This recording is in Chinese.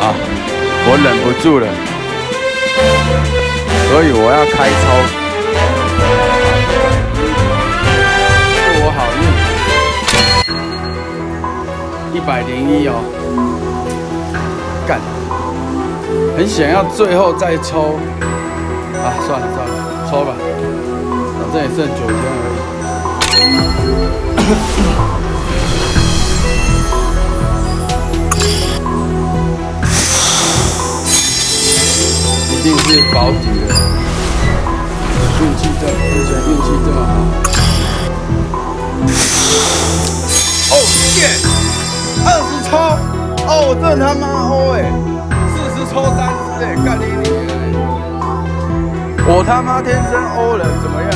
啊，我忍不住了，所以我要开抽，祝我好运，一百零一哦，干，很想要最后再抽，啊，算了算了，抽吧，反正也剩九天而已。定是保底的，运气这之前运气这么好。哦耶！二十抽，哦这他妈欧哎！四十抽三十哎，干你你！我他妈天生欧人怎么样？